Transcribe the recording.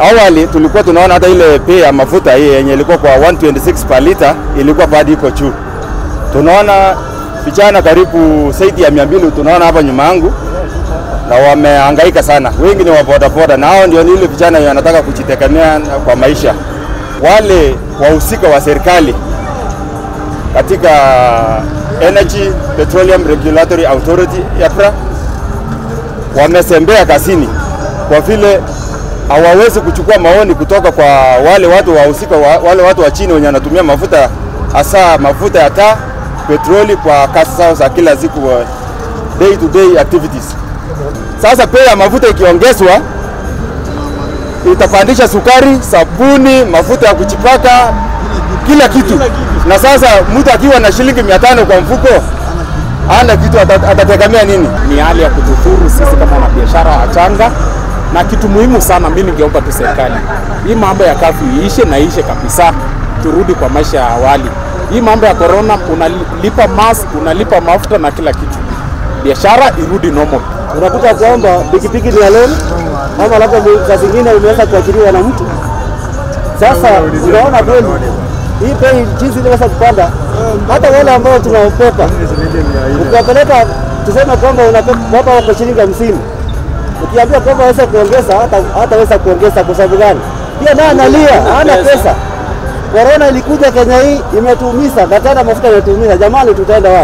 awali tulikuwa tunaona hata ile bei ya mafuta hii yenye ilikuwa kwa 126 per liter ilikuwa bado iko juu. Tunaona vijana karibu zaidi ya 200 tunaona hapa nyuma yangu na wamehangaika sana, wengi ni wabodaboda, na hao ndio ile vijana wanataka kujitegemea kwa maisha. Wale wahusika wa serikali katika Energy Petroleum Regulatory Authority EPRA wamesembea kazini kwa vile hawawezi kuchukua maoni kutoka kwa wale watu wahusika, wa, wale watu wa chini wenye wanatumia mafuta hasa mafuta ya taa, petroli kwa kazi zao za kila siku, day to day activities. Sasa bei ya mafuta ikiongezwa itapandisha sukari, sabuni, mafuta ya kuchipaka, kila kitu. Na sasa mtu akiwa na shilingi mia tano kwa mfuko ana kitu atategemea nini? Ni hali ya kudhuru sisi kama wanabiashara wachanga, na kitu muhimu sana, mimi ningeomba tu serikali hii mambo ya kafu iishe na iishe kabisa, turudi kwa maisha ya awali. Hii mambo ya corona, unalipa mask, unalipa mafuta na kila kitu, biashara irudi normal. Unakuta kwamba pikipiki ni ya ama labda saa zingine umeweza kuajiriwa na mtu. Sasa unaona kweli hii bei jinsi inaweza kupanda, hata wale ambao tunaokopa ukiwapeleka tuseme kwamba unakopa kwa shilingi hamsini ukiambia kwamba aweza kuongeza hata hataweza kuongeza. Kwa sababu gani? Pia naye analia, hana pesa. Korona ilikuja Kenya hii imetuumiza, na tena mafuta imetuumiza. Jamani, tutaenda wapi?